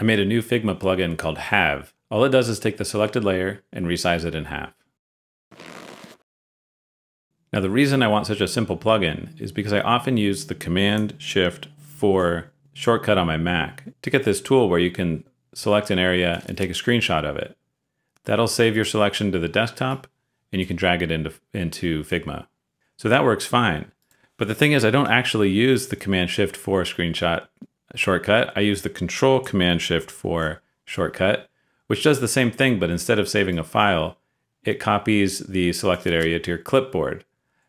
I made a new Figma plugin called Halve. All it does is take the selected layer and resize it in half. Now the reason I want such a simple plugin is because I often use the Command Shift 4 shortcut on my Mac to get this tool where you can select an area and take a screenshot of it. That'll save your selection to the desktop and you can drag it into, into Figma. So that works fine. But the thing is, I don't actually use the Command Shift 4 screenshot shortcut. I use the Control Command Shift 4 shortcut, which does the same thing, but instead of saving a file, it copies the selected area to your clipboard.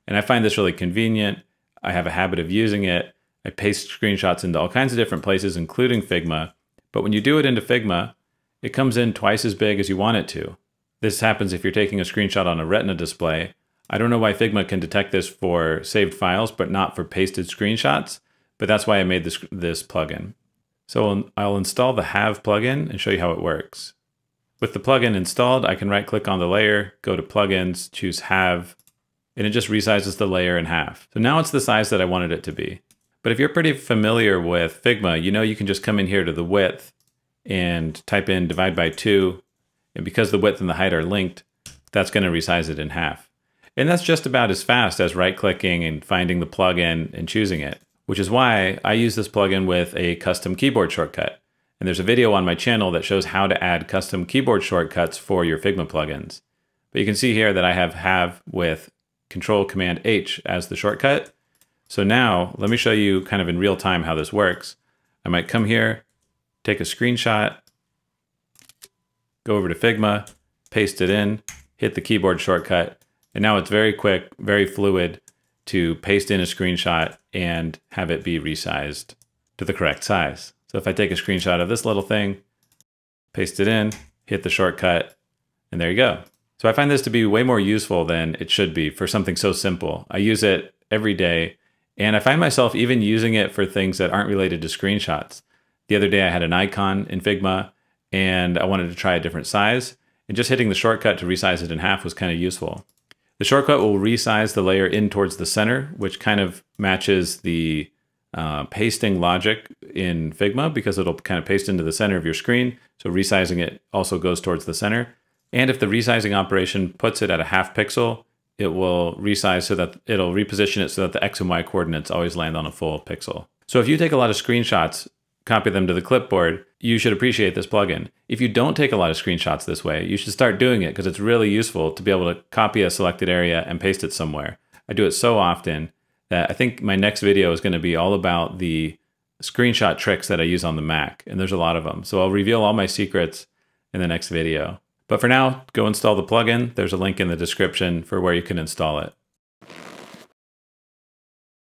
And I find this really convenient. I have a habit of using it. I paste screenshots into all kinds of different places, including Figma. But when you do it into Figma, it comes in twice as big as you want it to. This happens if you're taking a screenshot on a Retina display. I don't know why Figma can detect this for saved files, but not for pasted screenshots, but that's why I made this, this plugin. So I'll install the Halve plugin and show you how it works. With the plugin installed, I can right click on the layer, go to plugins, choose Halve, and it just resizes the layer in half. So now it's the size that I wanted it to be. But if you're pretty familiar with Figma, you know you can just come in here to the width and type in divide by two and because the width and the height are linked, that's going to resize it in half. And that's just about as fast as right clicking and finding the plugin and choosing it, which is why I use this plugin with a custom keyboard shortcut. And there's a video on my channel that shows how to add custom keyboard shortcuts for your Figma plugins. But you can see here that I have Halve with Control Command H as the shortcut. So now let me show you kind of in real time how this works. I might come here, take a screenshot, go over to Figma, paste it in, hit the keyboard shortcut, and now it's very quick, very fluid to paste in a screenshot and have it be resized to the correct size. So if I take a screenshot of this little thing, paste it in, hit the shortcut, and there you go. So I find this to be way more useful than it should be for something so simple. I use it every day, and I find myself even using it for things that aren't related to screenshots. The other day I had an icon in Figma and I wanted to try a different size. And just hitting the shortcut to resize it in half was kind of useful. The shortcut will resize the layer in towards the center, which kind of matches the uh, pasting logic in Figma because it'll kind of paste into the center of your screen. So resizing it also goes towards the center. And if the resizing operation puts it at a half pixel, it will resize so that it'll reposition it so that the X and Y coordinates always land on a full pixel. So if you take a lot of screenshots copy them to the clipboard, you should appreciate this plugin. If you don't take a lot of screenshots this way, you should start doing it because it's really useful to be able to copy a selected area and paste it somewhere. I do it so often that I think my next video is going to be all about the screenshot tricks that I use on the Mac, and there's a lot of them. So I'll reveal all my secrets in the next video. But for now, go install the plugin. There's a link in the description for where you can install it.